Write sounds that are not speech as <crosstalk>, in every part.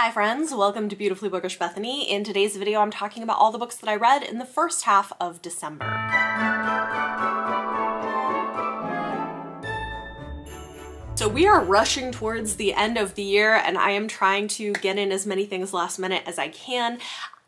Hi friends, welcome to Beautifully Bookish Bethany. In today's video, I'm talking about all the books that I read in the first half of December. So we are rushing towards the end of the year and I am trying to get in as many things last minute as I can.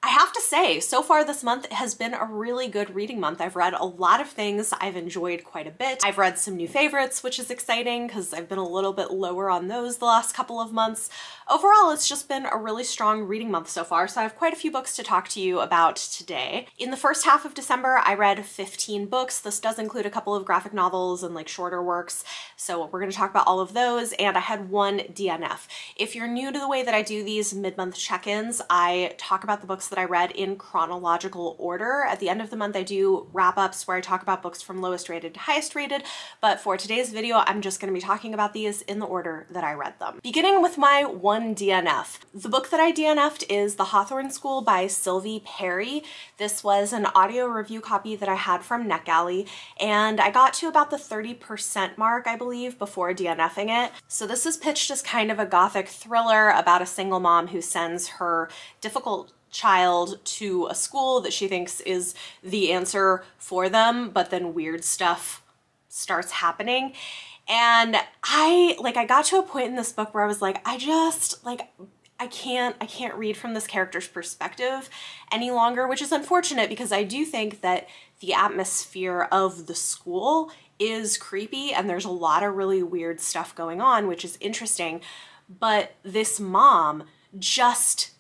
I have to say, so far this month has been a really good reading month. I've read a lot of things I've enjoyed quite a bit. I've read some new favorites, which is exciting because I've been a little bit lower on those the last couple of months. Overall, it's just been a really strong reading month so far, so I have quite a few books to talk to you about today. In the first half of December, I read 15 books. This does include a couple of graphic novels and like shorter works, so we're gonna talk about all of those, and I had one DNF. If you're new to the way that I do these mid-month check-ins, I talk about the books that I read in chronological order. At the end of the month, I do wrap ups where I talk about books from lowest rated to highest rated, but for today's video, I'm just gonna be talking about these in the order that I read them. Beginning with my one DNF. The book that I DNF'd is The Hawthorne School by Sylvie Perry. This was an audio review copy that I had from NetGalley, and I got to about the 30% mark, I believe, before DNFing it. So this is pitched as kind of a gothic thriller about a single mom who sends her difficult child to a school that she thinks is the answer for them, but then weird stuff starts happening. And I like I got to a point in this book where I was like, I just like I can't I can't read from this character's perspective any longer, which is unfortunate because I do think that the atmosphere of the school is creepy and there's a lot of really weird stuff going on, which is interesting. But this mom just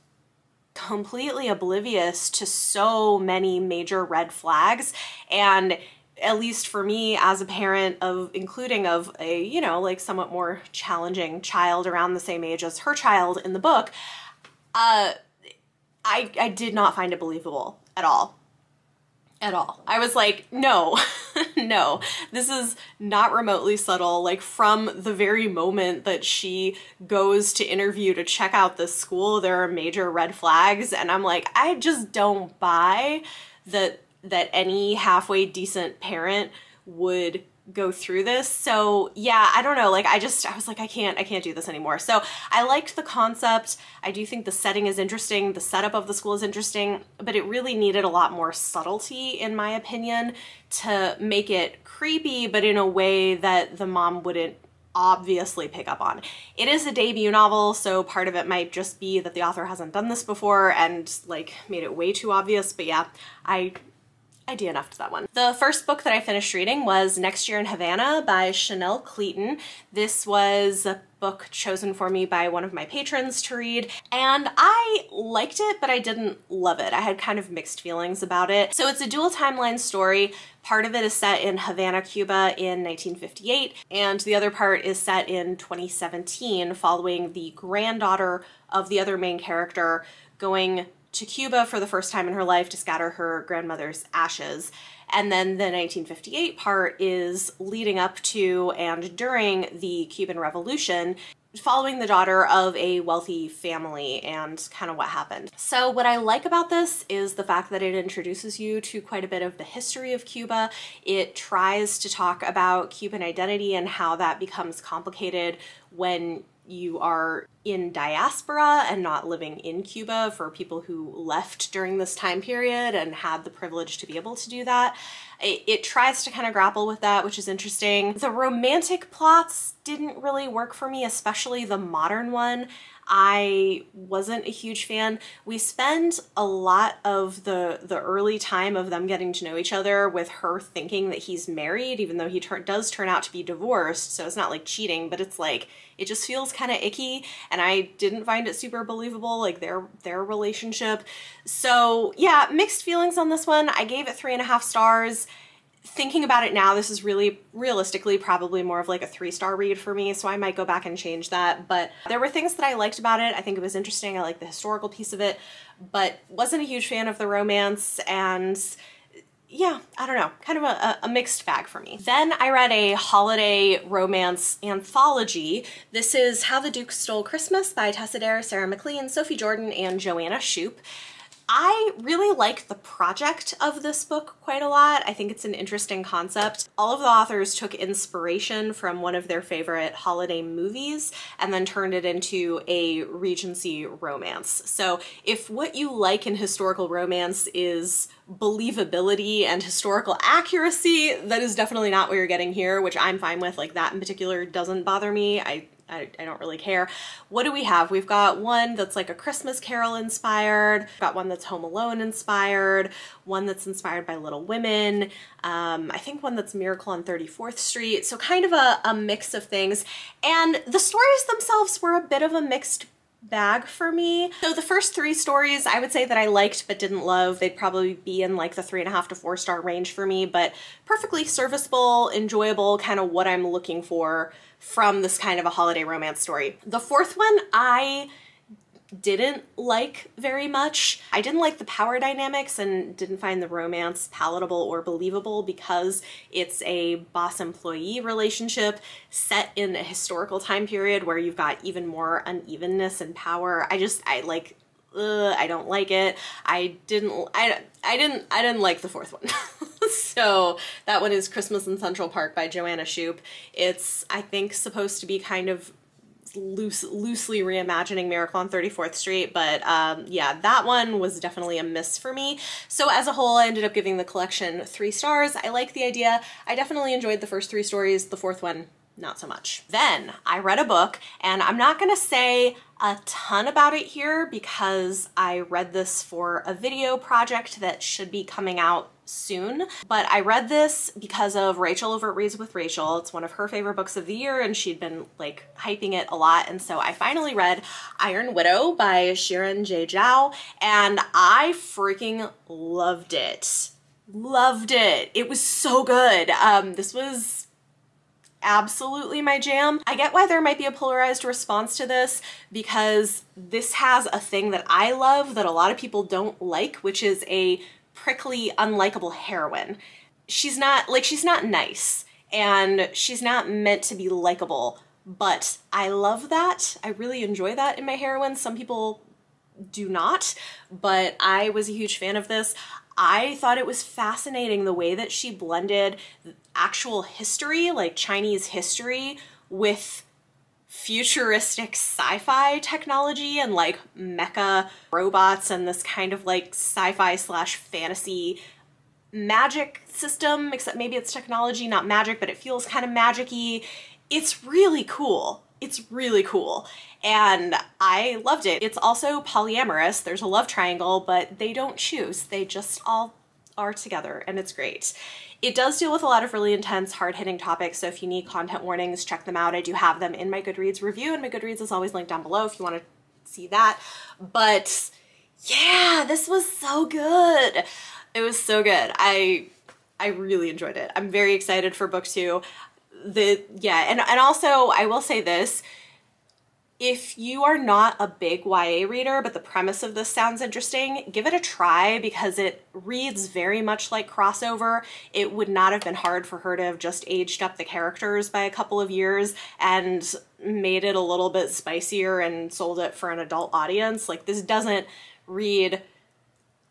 completely oblivious to so many major red flags. And at least for me as a parent of including of a you know like somewhat more challenging child around the same age as her child in the book uh i i did not find it believable at all at all. I was like, no, <laughs> no, this is not remotely subtle. Like from the very moment that she goes to interview to check out the school, there are major red flags. And I'm like, I just don't buy that, that any halfway decent parent would go through this. So yeah, I don't know, like I just, I was like, I can't, I can't do this anymore. So I liked the concept. I do think the setting is interesting. The setup of the school is interesting, but it really needed a lot more subtlety in my opinion to make it creepy, but in a way that the mom wouldn't obviously pick up on. It is a debut novel, so part of it might just be that the author hasn't done this before and like made it way too obvious, but yeah, I idea enough to that one. The first book that I finished reading was Next Year in Havana by Chanel Cleeton. This was a book chosen for me by one of my patrons to read and I liked it but I didn't love it. I had kind of mixed feelings about it. So it's a dual timeline story. Part of it is set in Havana, Cuba in 1958 and the other part is set in 2017 following the granddaughter of the other main character going to Cuba for the first time in her life to scatter her grandmother's ashes. And then the 1958 part is leading up to and during the Cuban Revolution, following the daughter of a wealthy family and kind of what happened. So what I like about this is the fact that it introduces you to quite a bit of the history of Cuba. It tries to talk about Cuban identity and how that becomes complicated when you are in diaspora and not living in Cuba for people who left during this time period and had the privilege to be able to do that. It, it, tries to kind of grapple with that, which is interesting. The romantic plots didn't really work for me, especially the modern one. I wasn't a huge fan. We spend a lot of the the early time of them getting to know each other with her thinking that he's married, even though he does turn out to be divorced. So it's not like cheating, but it's like it just feels kind of icky, and I didn't find it super believable, like their their relationship. So yeah, mixed feelings on this one. I gave it three and a half stars thinking about it now, this is really realistically probably more of like a three star read for me, so I might go back and change that. But there were things that I liked about it. I think it was interesting. I liked the historical piece of it, but wasn't a huge fan of the romance and yeah, I don't know, kind of a, a, mixed bag for me. Then I read a holiday romance anthology. This is How the Duke Stole Christmas by Tessa Dare, Sarah MacLean, Sophie Jordan, and Joanna Shupe. I really like the project of this book quite a lot. I think it's an interesting concept. All of the authors took inspiration from one of their favorite holiday movies and then turned it into a Regency romance. So if what you like in historical romance is believability and historical accuracy, that is definitely not what you're getting here, which I'm fine with. Like that in particular doesn't bother me. I I, I, don't really care. What do we have? We've got one that's like a Christmas Carol inspired, got one that's Home Alone inspired, one that's inspired by Little Women, um, I think one that's Miracle on 34th Street. So kind of a, a mix of things. And the stories themselves were a bit of a mixed bag for me. So the first three stories I would say that I liked but didn't love. They'd probably be in like the three and a half to four star range for me, but perfectly serviceable, enjoyable, kind of what I'm looking for from this kind of a holiday romance story. The fourth one I didn't like very much. I didn't like the power dynamics and didn't find the romance palatable or believable because it's a boss employee relationship set in a historical time period where you've got even more unevenness and power. I just, I like, ugh, I don't like it. I didn't, I, I didn't, I didn't like the fourth one. <laughs> so that one is Christmas in Central Park by Joanna Shupe. It's, I think, supposed to be kind of loose, loosely reimagining Miracle on 34th Street, but um, yeah, that one was definitely a miss for me. So as a whole, I ended up giving the collection three stars. I like the idea. I definitely enjoyed the first three stories. The fourth one, not so much. Then I read a book, and I'm not gonna say a ton about it here because I read this for a video project that should be coming out soon. But I read this because of Rachel over at Reads with Rachel. It's one of her favorite books of the year and she'd been like hyping it a lot. And so I finally read Iron Widow by Xiran Jay Zhao and I freaking loved it. Loved it. It was so good. Um, this was absolutely my jam. I get why there might be a polarized response to this because this has a thing that I love that a lot of people don't like, which is a prickly, unlikable heroine. She's not, like, she's not nice and she's not meant to be likable, but I love that. I really enjoy that in my heroines. Some people do not, but I was a huge fan of this. I thought it was fascinating the way that she blended actual history, like Chinese history, with futuristic sci-fi technology and like mecha robots and this kind of like sci-fi slash fantasy magic system, except maybe it's technology, not magic, but it feels kind of magic-y. It's really cool. It's really cool. And I loved it. It's also polyamorous. There's a love triangle, but they don't choose. They just all are together and it's great. It does deal with a lot of really intense, hard-hitting topics, so if you need content warnings, check them out. I do have them in my Goodreads review, and my Goodreads is always linked down below if you want to see that. But yeah, this was so good. It was so good. I I really enjoyed it. I'm very excited for book two. The yeah, and, and also I will say this, if you are not a big YA reader, but the premise of this sounds interesting, give it a try because it reads very much like crossover. It would not have been hard for her to have just aged up the characters by a couple of years and made it a little bit spicier and sold it for an adult audience. Like this doesn't read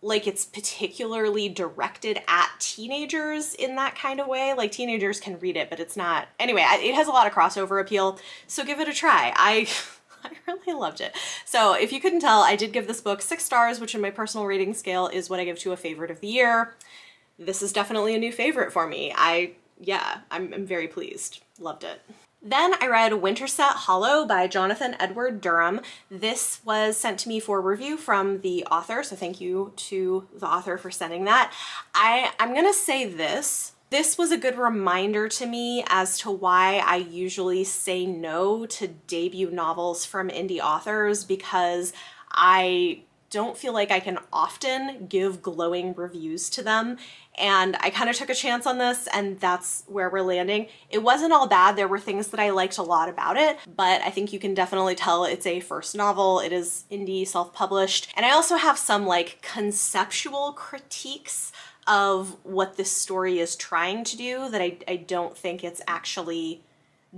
like it's particularly directed at teenagers in that kind of way. Like teenagers can read it, but it's not. Anyway, it has a lot of crossover appeal, so give it a try. I <laughs> I really loved it. So if you couldn't tell, I did give this book six stars, which in my personal rating scale is what I give to a favorite of the year. This is definitely a new favorite for me. I, yeah, I'm, I'm very pleased. Loved it. Then I read Winterset Hollow by Jonathan Edward Durham. This was sent to me for review from the author, so thank you to the author for sending that. I, I'm gonna say this, this was a good reminder to me as to why I usually say no to debut novels from indie authors because I don't feel like I can often give glowing reviews to them. And I kind of took a chance on this, and that's where we're landing. It wasn't all bad. There were things that I liked a lot about it, but I think you can definitely tell it's a first novel. It is indie, self published. And I also have some like conceptual critiques of what this story is trying to do that I, I don't think it's actually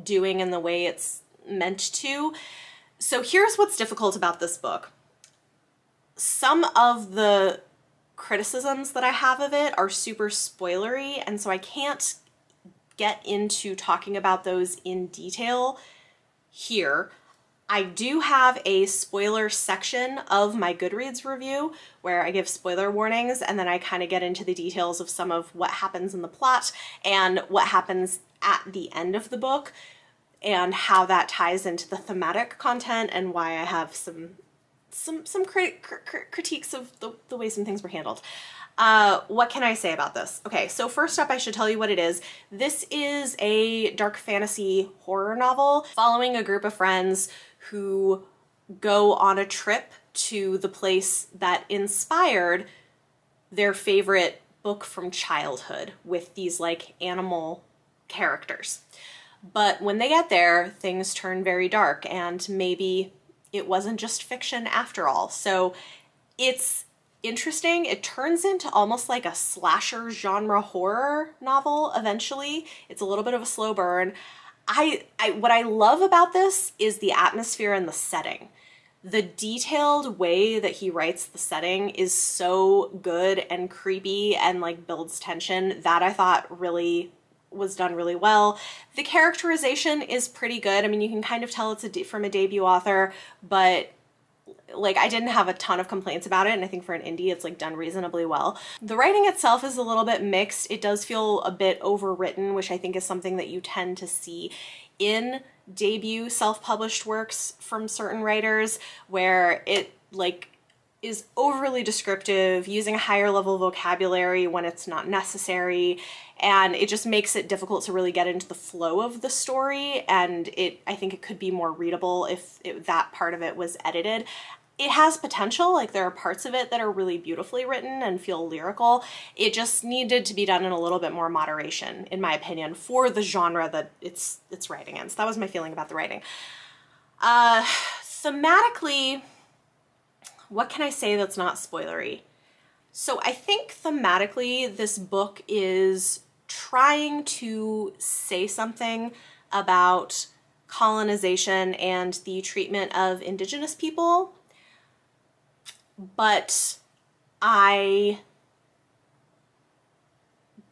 doing in the way it's meant to. So here's what's difficult about this book. some of the criticisms that I have of it are super spoilery, and so I can't get into talking about those in detail here. I do have a spoiler section of my Goodreads review where I give spoiler warnings and then I kind of get into the details of some of what happens in the plot and what happens at the end of the book and how that ties into the thematic content and why I have some some some crit crit critiques of the, the way some things were handled. Uh, what can I say about this? Okay, so first up, I should tell you what it is. This is a dark fantasy horror novel following a group of friends who go on a trip to the place that inspired their favorite book from childhood with these like animal characters. But when they get there, things turn very dark and maybe it wasn't just fiction after all. So it's interesting. It turns into almost like a slasher genre horror novel eventually. It's a little bit of a slow burn. I, I what I love about this is the atmosphere and the setting. The detailed way that he writes the setting is so good and creepy and like builds tension that I thought really was done really well. The characterization is pretty good. I mean, you can kind of tell it's a from a debut author, but like I didn't have a ton of complaints about it and I think for an indie it's like done reasonably well. The writing itself is a little bit mixed. It does feel a bit overwritten, which I think is something that you tend to see in debut self-published works from certain writers where it like is overly descriptive, using a higher level vocabulary when it's not necessary, and it just makes it difficult to really get into the flow of the story, and it I think it could be more readable if it, that part of it was edited. It has potential, like there are parts of it that are really beautifully written and feel lyrical. It just needed to be done in a little bit more moderation, in my opinion, for the genre that it's it's writing in. So that was my feeling about the writing. Uh, thematically, what can I say that's not spoilery? So I think thematically this book is trying to say something about colonization and the treatment of indigenous people, but I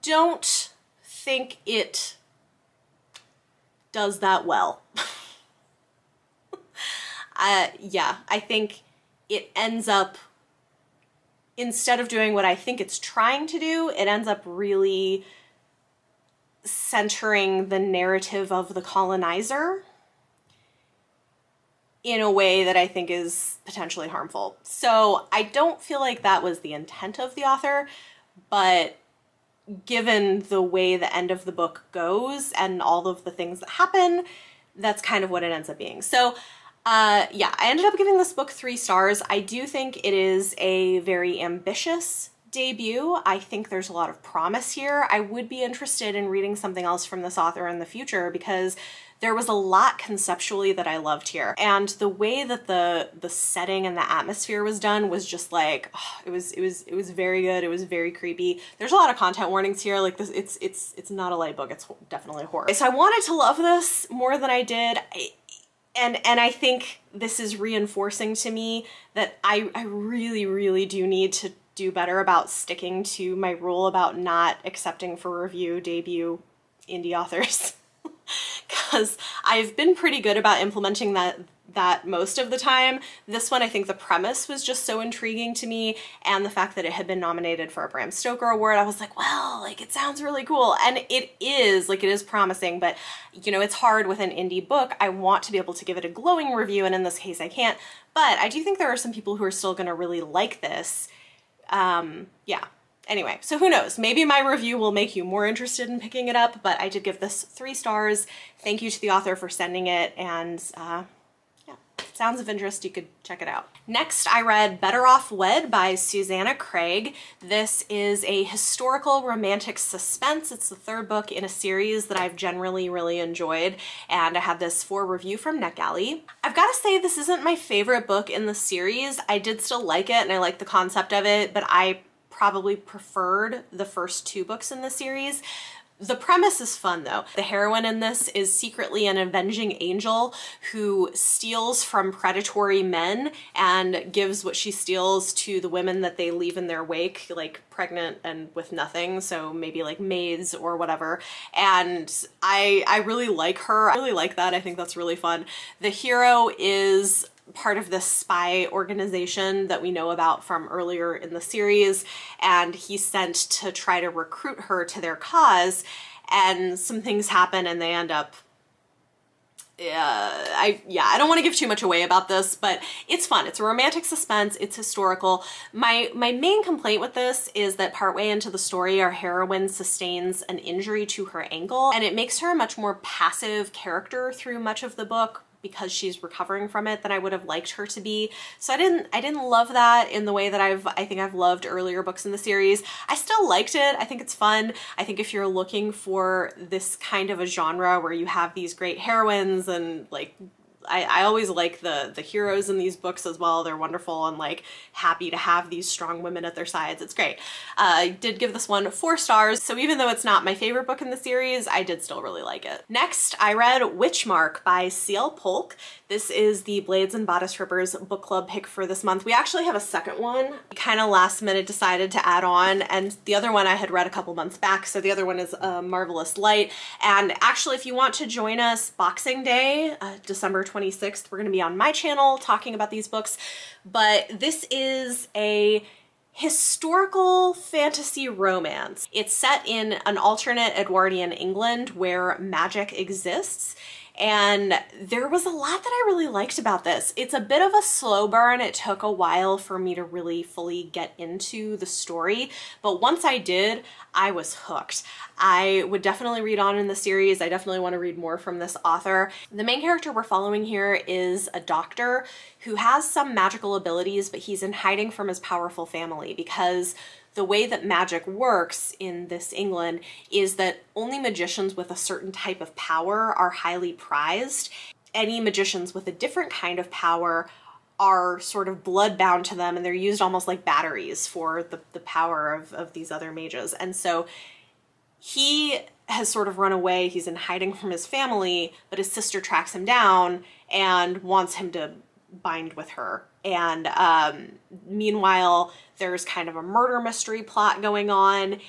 don't think it does that well. <laughs> uh, yeah, I think it ends up instead of doing what I think it's trying to do, it ends up really centering the narrative of the colonizer in a way that I think is potentially harmful. So I don't feel like that was the intent of the author, but given the way the end of the book goes and all of the things that happen, that's kind of what it ends up being. So uh, yeah, I ended up giving this book three stars. I do think it is a very ambitious debut. I think there's a lot of promise here. I would be interested in reading something else from this author in the future because there was a lot conceptually that I loved here. And the way that the the setting and the atmosphere was done was just like oh, it was it was it was very good. It was very creepy. There's a lot of content warnings here. Like this it's it's it's not a light book. It's definitely horror. So I wanted to love this more than I did. I, and and I think this is reinforcing to me that I, I really, really do need to do better about sticking to my rule about not accepting for review debut indie authors. <laughs> Because I've been pretty good about implementing that that most of the time. This one, I think the premise was just so intriguing to me and the fact that it had been nominated for a Bram Stoker Award, I was like, well, like it sounds really cool. And it is, like it is promising, but you know, it's hard with an indie book. I want to be able to give it a glowing review and in this case I can't, but I do think there are some people who are still gonna really like this. Um, yeah, anyway, so who knows? Maybe my review will make you more interested in picking it up, but I did give this three stars. Thank you to the author for sending it, and uh, sounds of interest, you could check it out. Next, I read Better Off Wed by Susannah Craig. This is a historical romantic suspense. It's the third book in a series that I've generally really enjoyed, and I have this for review from NetGalley. I've got to say this isn't my favorite book in the series. I did still like it, and I like the concept of it, but I probably preferred the first two books in the series The premise is fun though. The heroine in this is secretly an avenging angel who steals from predatory men and gives what she steals to the women that they leave in their wake, like pregnant and with nothing, so maybe like maids or whatever. And I I really like her. I really like that. I think that's really fun. The hero is part of this spy organization that we know about from earlier in the series and he's sent to try to recruit her to their cause and some things happen and they end up yeah, I yeah, I don't want to give too much away about this, but it's fun. It's a romantic suspense. It's historical. My my main complaint with this is that partway into the story, our heroine sustains an injury to her ankle, and it makes her a much more passive character through much of the book because she's recovering from it than I would have liked her to be. So I didn't I didn't love that in the way that I've I think I've loved earlier books in the series. I still liked it. I think it's fun. I think if you're looking for this kind of a genre where you have these great heroines and like I, I always like the the heroes in these books as well. They're wonderful and like happy to have these strong women at their sides. It's great. Uh, I did give this one four stars, so even though it's not my favorite book in the series, I did still really like it. Next, I read Witchmark by C.L. Polk. This is the Blades and Bodice Rippers book club pick for this month. We actually have a second one. kind of last minute decided to add on, and the other one I had read a couple months back, so the other one is uh, Marvelous Light. And actually, if you want to join us Boxing Day, uh, December 26th, we're going to be on my channel talking about these books. But this is a historical fantasy romance. It's set in an alternate Edwardian England where magic exists and there was a lot that I really liked about this. It's a bit of a slow burn. It took a while for me to really fully get into the story, but once I did, I was hooked. I would definitely read on in the series. I definitely want to read more from this author. The main character we're following here is a doctor who has some magical abilities, but he's in hiding from his powerful family because the way that magic works in this England is that only magicians with a certain type of power are highly prized. Any magicians with a different kind of power are sort of bloodbound to them and they're used almost like batteries for the, the power of, of these other mages. And so he has sort of run away. He's in hiding from his family, but his sister tracks him down and wants him to bind with her. And um, meanwhile, there's kind of a murder mystery plot going on.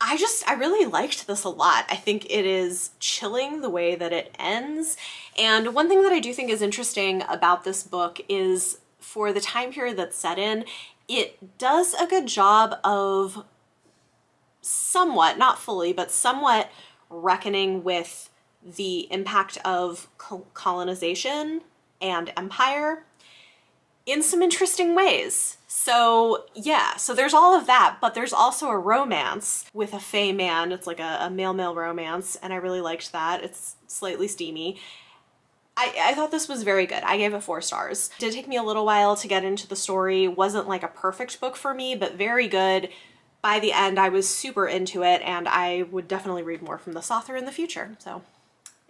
I just, I really liked this a lot. I think it is chilling the way that it ends. And one thing that I do think is interesting about this book is for the time period that's set in, it does a good job of somewhat, not fully, but somewhat reckoning with the impact of colonization and empire in some interesting ways. So yeah, so there's all of that, but there's also a romance with a Fey man. It's like a, a male-male romance, and I really liked that. It's slightly steamy. I, I thought this was very good. I gave it four stars. Did take me a little while to get into the story. Wasn't like a perfect book for me, but very good. By the end, I was super into it, and I would definitely read more from this author in the future, so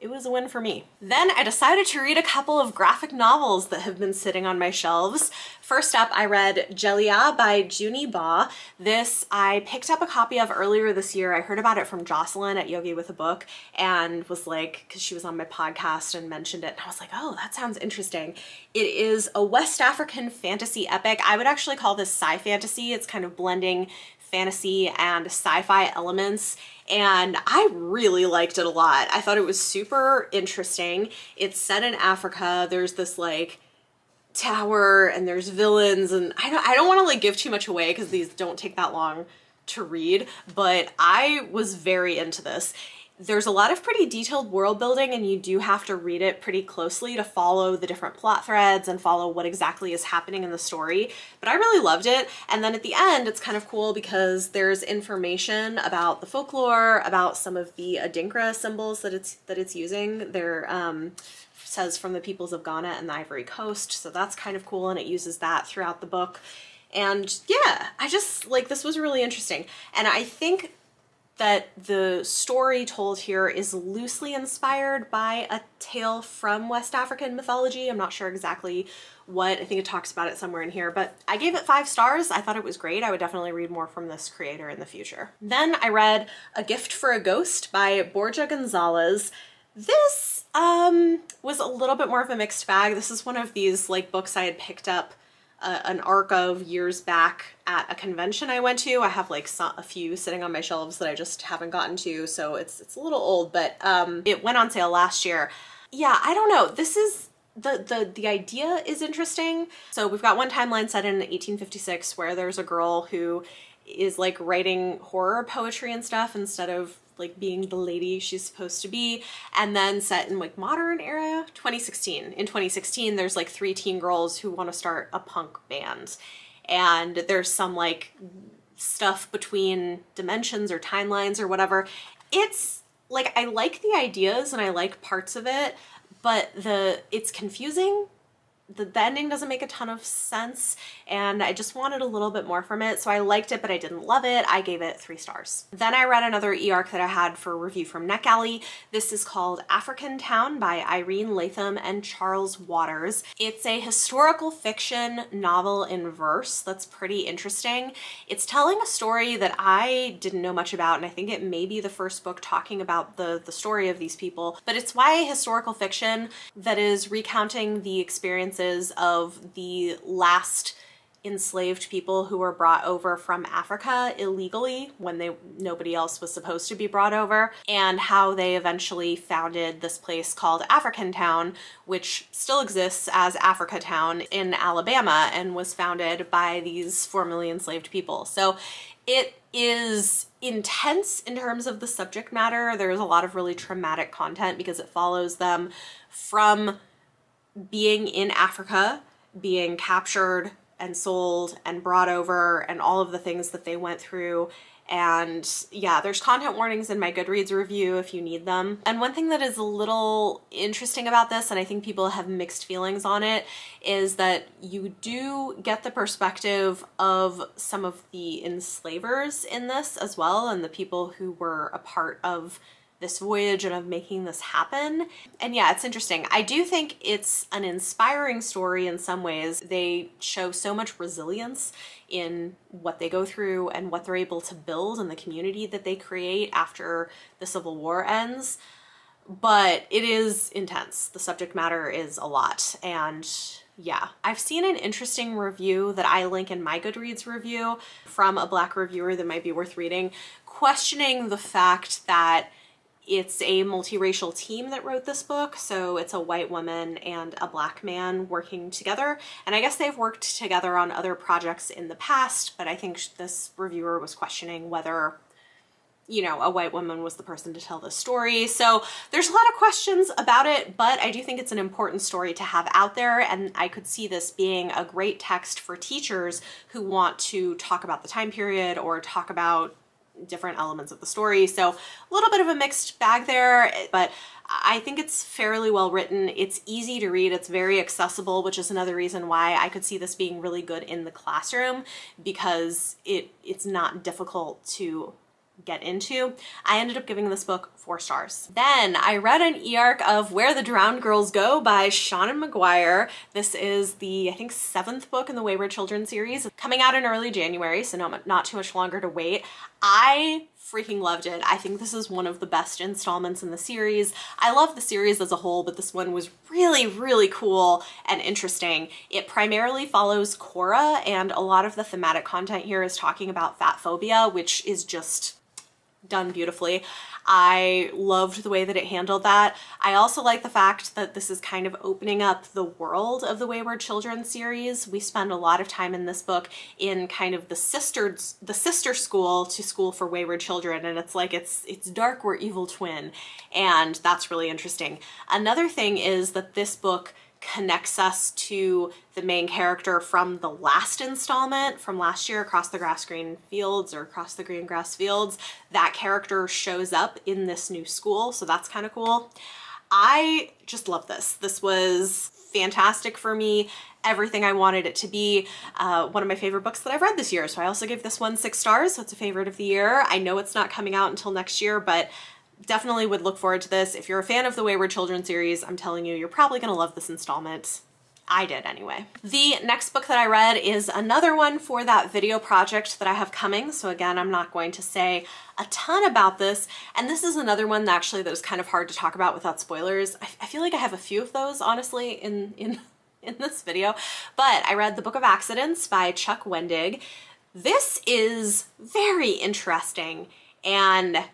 it was a win for me. Then I decided to read a couple of graphic novels that have been sitting on my shelves. First up, I read Djeliya by Juni Ba. This I picked up a copy of earlier this year. I heard about it from Jocelyn at Yogi with a Book and was like, because she was on my podcast and mentioned it, and I was like, oh, that sounds interesting. It is a West African fantasy epic. I would actually call this sci fantasy. It's kind of blending fantasy and sci-fi elements and I really liked it a lot. I thought it was super interesting. It's set in Africa. There's this like tower and there's villains and I don't, I don't want to like give too much away because these don't take that long to read, but I was very into this there's a lot of pretty detailed world building and you do have to read it pretty closely to follow the different plot threads and follow what exactly is happening in the story. But I really loved it. And then at the end, it's kind of cool because there's information about the folklore, about some of the Adinkra symbols that it's that it's using. They're um, says from the peoples of Ghana and the Ivory Coast. So that's kind of cool and it uses that throughout the book. And yeah, I just like this was really interesting. And I think that the story told here is loosely inspired by a tale from West African mythology. I'm not sure exactly what. I think it talks about it somewhere in here, but I gave it five stars. I thought it was great. I would definitely read more from this creator in the future. Then I read A Gift for a Ghost by Borja Gonzalez. This um, was a little bit more of a mixed bag. This is one of these like books I had picked up uh, an arc of years back at a convention I went to. I have like some, a few sitting on my shelves that I just haven't gotten to, so it's it's a little old, but um, it went on sale last year. Yeah, I don't know. This is the the the idea is interesting. So we've got one timeline set in 1856 where there's a girl who is like writing horror poetry and stuff instead of like being the lady she's supposed to be and then set in like modern era 2016 in 2016 there's like three teen girls who want to start a punk band and there's some like stuff between dimensions or timelines or whatever. It's like I like the ideas and I like parts of it but the it's confusing the, ending doesn't make a ton of sense and I just wanted a little bit more from it. So I liked it, but I didn't love it. I gave it three stars. Then I read another e-arc that I had for review from NetGalley. This is called African Town by Irene Latham and Charles Waters. It's a historical fiction novel in verse that's pretty interesting. It's telling a story that I didn't know much about and I think it may be the first book talking about the, the story of these people, but it's YA historical fiction that is recounting the experiences of the last enslaved people who were brought over from Africa illegally when they nobody else was supposed to be brought over and how they eventually founded this place called African Town which still exists as Africa Town in Alabama and was founded by these formerly enslaved people. So it is intense in terms of the subject matter. There's a lot of really traumatic content because it follows them from being in Africa, being captured and sold and brought over and all of the things that they went through. And yeah, there's content warnings in my Goodreads review if you need them. And one thing that is a little interesting about this, and I think people have mixed feelings on it, is that you do get the perspective of some of the enslavers in this as well, and the people who were a part of this voyage and of making this happen. And yeah, it's interesting. I do think it's an inspiring story in some ways. They show so much resilience in what they go through and what they're able to build and the community that they create after the Civil War ends. But it is intense. The subject matter is a lot. And yeah, I've seen an interesting review that I link in my Goodreads review from a black reviewer that might be worth reading, questioning the fact that it's a multiracial team that wrote this book, so it's a white woman and a black man working together. And I guess they've worked together on other projects in the past, but I think this reviewer was questioning whether you know, a white woman was the person to tell the story. So there's a lot of questions about it, but I do think it's an important story to have out there. And I could see this being a great text for teachers who want to talk about the time period or talk about different elements of the story. So a little bit of a mixed bag there, but I think it's fairly well written. It's easy to read. It's very accessible, which is another reason why I could see this being really good in the classroom because it it's not difficult to get into. I ended up giving this book four stars. Then I read an e-arc of Where the Drowned Girls Go by Seanan McGuire. This is the, I think, seventh book in the Wayward Children series, coming out in early January, so not, not too much longer to wait. I freaking loved it. I think this is one of the best installments in the series. I love the series as a whole, but this one was really, really cool and interesting. It primarily follows Cora, and a lot of the thematic content here is talking about fat phobia, which is just done beautifully. I loved the way that it handled that. I also like the fact that this is kind of opening up the world of the Wayward Children series. We spend a lot of time in this book in kind of the sister the sister school to School for Wayward Children and it's like it's it's dark we're evil twin and that's really interesting. Another thing is that this book connects us to the main character from the last installment from last year, Across the Grass Green Fields or Across the Green Grass Fields. That character shows up in this new school, so that's kind of cool. I just love this. This was fantastic for me everything I wanted it to be. Uh, one of my favorite books that I've read this year. So I also gave this one six stars. So it's a favorite of the year. I know it's not coming out until next year, but definitely would look forward to this. If you're a fan of the Wayward Children series, I'm telling you, you're probably gonna love this installment. I did anyway. The next book that I read is another one for that video project that I have coming. So again, I'm not going to say a ton about this. And this is another one that actually that is kind of hard to talk about without spoilers. I, I feel like I have a few of those honestly in, in, <laughs> in this video, but I read The Book of Accidents by Chuck Wendig. This is very interesting and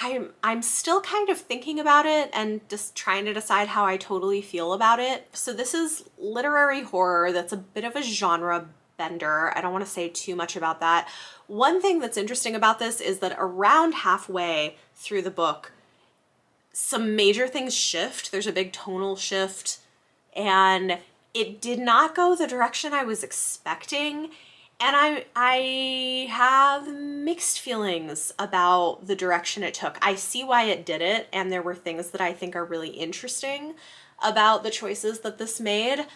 I'm I'm still kind of thinking about it and just trying to decide how I totally feel about it. So this is literary horror that's a bit of a genre bender. I don't want to say too much about that. One thing that's interesting about this is that around halfway through the book, some major things shift. There's a big tonal shift and it did not go the direction I was expecting and I I have mixed feelings about the direction it took. I see why it did it and there were things that I think are really interesting about the choices that this made.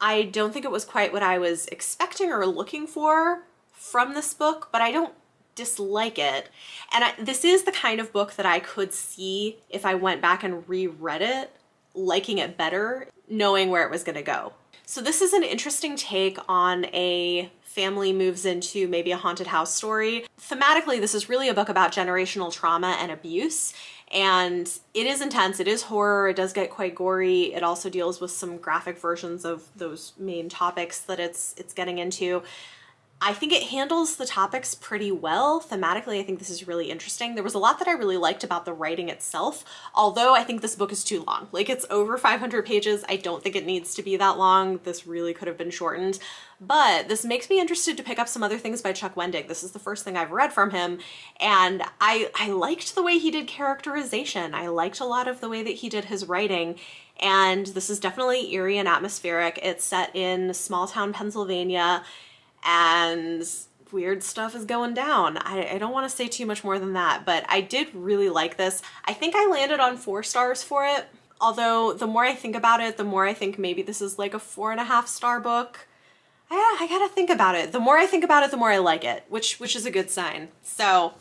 I don't think it was quite what I was expecting or looking for from this book, but I don't dislike it. And I, this is the kind of book that I could see if I went back and reread it, liking it better, knowing where it was going to go. So this is an interesting take on a family moves into maybe a haunted house story. Thematically, this is really a book about generational trauma and abuse. And it is intense, it is horror, it does get quite gory. It also deals with some graphic versions of those main topics that it's it's getting into. I think it handles the topics pretty well. Thematically, I think this is really interesting. There was a lot that I really liked about the writing itself, although I think this book is too long. Like it's over 500 pages. I don't think it needs to be that long. This really could have been shortened, but this makes me interested to pick up some other things by Chuck Wendig. This is the first thing I've read from him, and I, I liked the way he did characterization. I liked a lot of the way that he did his writing, and this is definitely eerie and atmospheric. It's set in small town Pennsylvania and weird stuff is going down. I, I don't want to say too much more than that, but I did really like this. I think I landed on four stars for it. Although the more I think about it, the more I think maybe this is like a four and a half star book. I, I gotta think about it. The more I think about it, the more I like it, which which is a good sign. So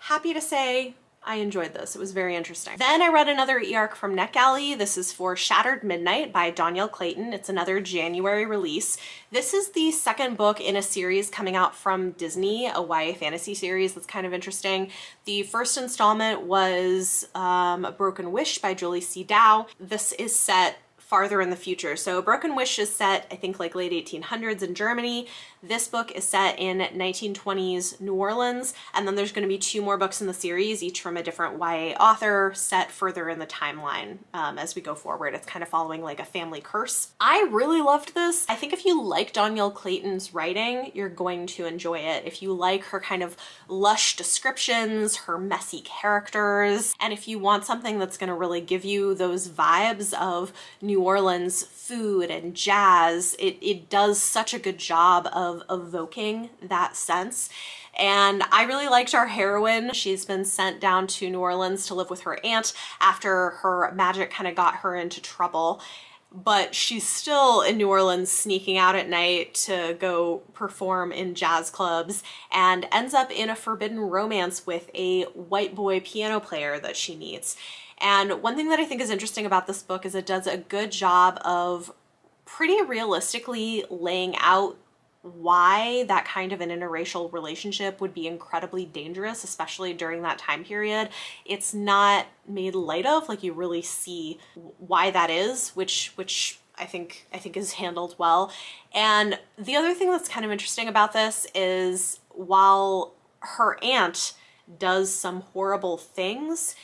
happy to say I enjoyed this. It was very interesting. Then I read another e-arc from NetGalley. This is for Shattered Midnight by Dhonielle Clayton. It's another January release. This is the second book in a series coming out from Disney, a YA fantasy series that's kind of interesting. The first installment was um, A Broken Wish by Julie C. Dao. This is set farther in the future. So Broken Wish is set, I think, like late 1800s in Germany. This book is set in 1920s New Orleans, and then there's going to be two more books in the series, each from a different YA author, set further in the timeline um, as we go forward. It's kind of following like a family curse. I really loved this. I think if you like Dhonielle Clayton's writing, you're going to enjoy it. If you like her kind of lush descriptions, her messy characters, and if you want something that's going to really give you those vibes of New Orleans food and jazz, it, it does such a good job of of evoking that sense. And I really liked our heroine. She's been sent down to New Orleans to live with her aunt after her magic kind of got her into trouble but she's still in New Orleans sneaking out at night to go perform in jazz clubs and ends up in a forbidden romance with a white boy piano player that she meets. And one thing that I think is interesting about this book is it does a good job of pretty realistically laying out why that kind of an interracial relationship would be incredibly dangerous, especially during that time period. It's not made light of, like you really see why that is, which which I think I think is handled well. And the other thing that's kind of interesting about this is while her aunt does some horrible things,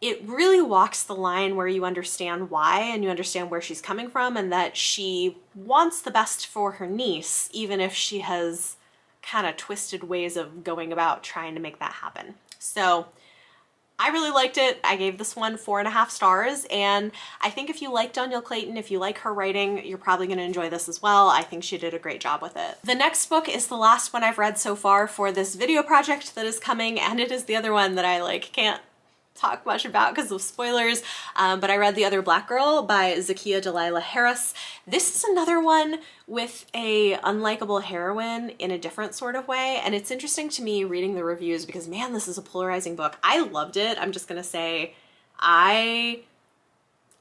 it really walks the line where you understand why and you understand where she's coming from and that she wants the best for her niece, even if she has kind of twisted ways of going about trying to make that happen. So I really liked it. I gave this one four and a half stars, and I think if you like Dhonielle Clayton, if you like her writing, you're probably going to enjoy this as well. I think she did a great job with it. The next book is the last one I've read so far for this video project that is coming, and it is the other one that I like can't talk much about because of spoilers, um, but I read The Other Black Girl by Zakiya Delilah Harris. This is another one with a unlikable heroine in a different sort of way, and it's interesting to me reading the reviews because man, this is a polarizing book. I loved it. I'm just gonna say I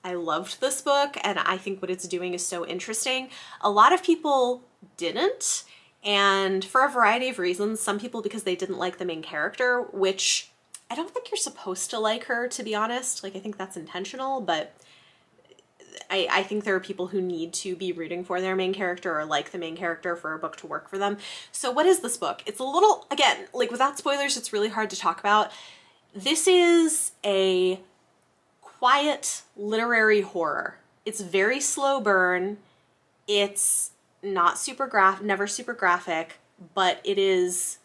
I loved this book and I think what it's doing is so interesting. A lot of people didn't and for a variety of reasons. Some people because they didn't like the main character, which I don't think you're supposed to like her to be honest. Like I think that's intentional, but I, I think there are people who need to be rooting for their main character or like the main character for a book to work for them. So what is this book? It's a little, again, like without spoilers, it's really hard to talk about. This is a quiet literary horror. It's very slow burn. It's not super graph, never super graphic, but it is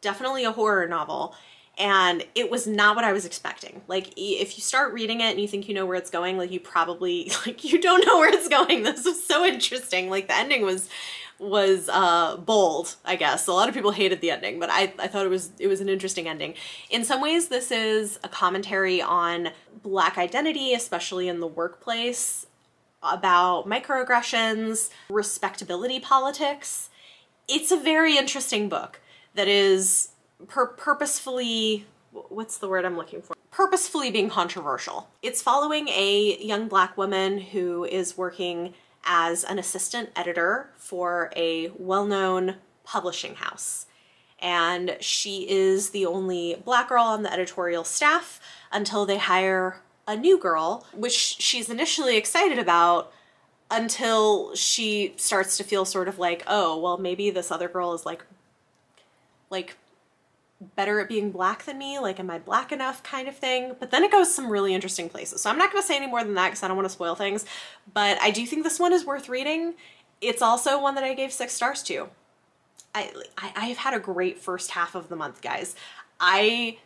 definitely a horror novel. And it was not what I was expecting. Like, if you start reading it and you think you know where it's going, like, you probably, <laughs> like, you don't know where it's going. This was so interesting. Like, the ending was, was uh, bold, I guess. A lot of people hated the ending, but I, I thought it was it was an interesting ending. In some ways, this is a commentary on Black identity, especially in the workplace, about microaggressions, respectability politics. It's a very interesting book that is pur purposefully, what's the word I'm looking for? Purposefully being controversial. It's following a young black woman who is working as an assistant editor for a well-known publishing house. And she is the only black girl on the editorial staff until they hire a new girl, which she's initially excited about until she starts to feel sort of like, oh, well, maybe this other girl is like, like better at being black than me, like am I black enough kind of thing. But then it goes some really interesting places. So I'm not gonna say any more than that because I don't want to spoil things, but I do think this one is worth reading. It's also one that I gave six stars to. I, I, I've had a great first half of the month, guys. I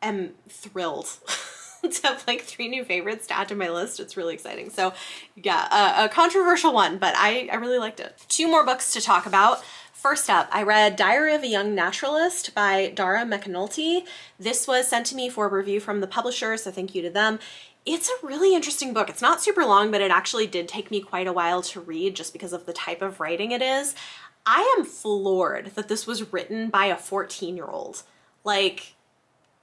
am thrilled <laughs> to have like three new favorites to add to my list. It's really exciting. So yeah, uh, a controversial one, but I, I really liked it. Two more books to talk about. First up, I read Diary of a Young Naturalist by Dara McAnulty. This was sent to me for review from the publisher, so thank you to them. It's a really interesting book. It's not super long, but it actually did take me quite a while to read just because of the type of writing it is. I am floored that this was written by a 14 year old. Like,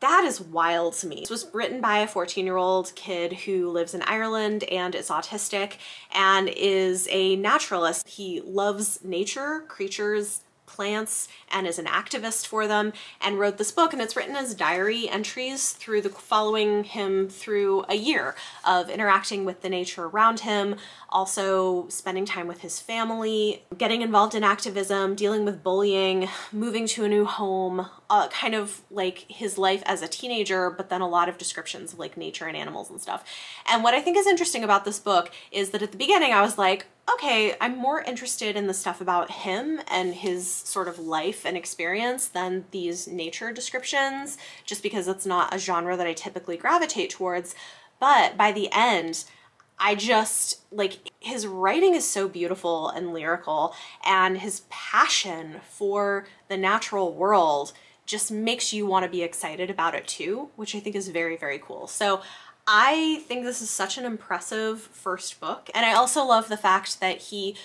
that is wild to me. This was written by a 14 year old kid who lives in Ireland and is autistic and is a naturalist. He loves nature, creatures, plants and is an activist for them and wrote this book and it's written as diary entries through the following him through a year of interacting with the nature around him, also spending time with his family, getting involved in activism, dealing with bullying, moving to a new home, uh, kind of like his life as a teenager, but then a lot of descriptions of like nature and animals and stuff. And what I think is interesting about this book is that at the beginning I was like, okay, I'm more interested in the stuff about him and his sort of life and experience than these nature descriptions, just because it's not a genre that I typically gravitate towards. But by the end, I just like his writing is so beautiful and lyrical, and his passion for the natural world just makes you want to be excited about it too, which I think is very, very cool. So I think this is such an impressive first book. And I also love the fact that he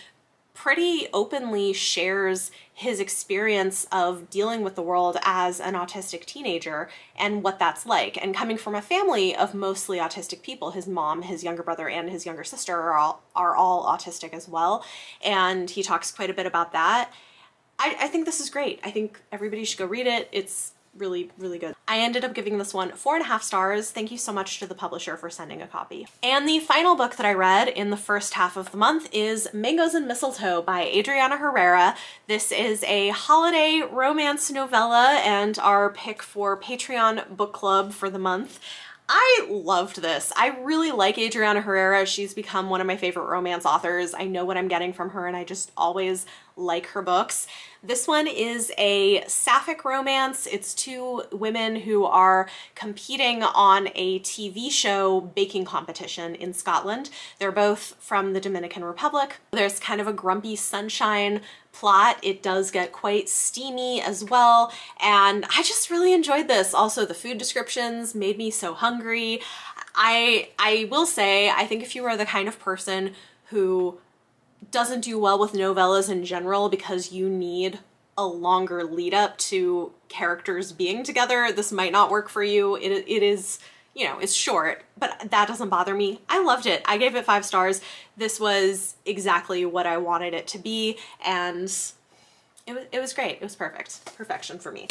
pretty openly shares his experience of dealing with the world as an autistic teenager and what that's like. And coming from a family of mostly autistic people, his mom, his younger brother, and his younger sister are all, are all autistic as well. And he talks quite a bit about that. I, I think this is great. I think everybody should go read it. It's really, really good. I ended up giving this one four and a half stars. Thank you so much to the publisher for sending a copy. And the final book that I read in the first half of the month is Mangoes and Mistletoe by Adriana Herrera. This is a holiday romance novella and our pick for Patreon book club for the month. I loved this. I really like Adriana Herrera. She's become one of my favorite romance authors. I know what I'm getting from her and I just always like her books. This one is a sapphic romance. It's two women who are competing on a TV show baking competition in Scotland. They're both from the Dominican Republic. There's kind of a grumpy sunshine plot. It does get quite steamy as well. And I just really enjoyed this. Also, the food descriptions made me so hungry. I, I will say, I think if you are the kind of person who doesn't do well with novellas in general because you need a longer lead up to characters being together, this might not work for you. It, it is you know, it's short, but that doesn't bother me. I loved it. I gave it five stars. This was exactly what I wanted it to be, and it was, it was great. It was perfect. Perfection for me.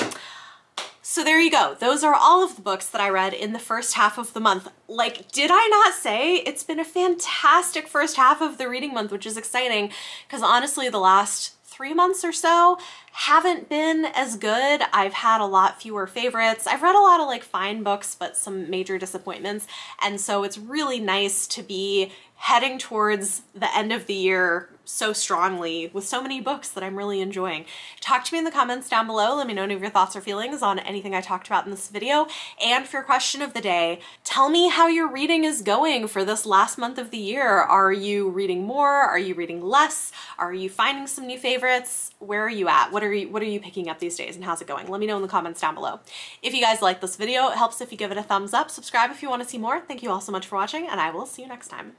So there you go. Those are all of the books that I read in the first half of the month. Like, did I not say it's been a fantastic first half of the reading month, which is exciting because honestly, the last three months or so haven't been as good. I've had a lot fewer favorites. I've read a lot of like fine books, but some major disappointments. And so it's really nice to be heading towards the end of the year so strongly with so many books that I'm really enjoying. Talk to me in the comments down below. Let me know any of your thoughts or feelings on anything I talked about in this video. And for your question of the day, tell me how your reading is going for this last month of the year. Are you reading more? Are you reading less? Are you finding some new favorites? Where are you at? What are you, what are you picking up these days and how's it going? Let me know in the comments down below. If you guys like this video, it helps if you give it a thumbs up. Subscribe if you want to see more. Thank you all so much for watching and I will see you next time.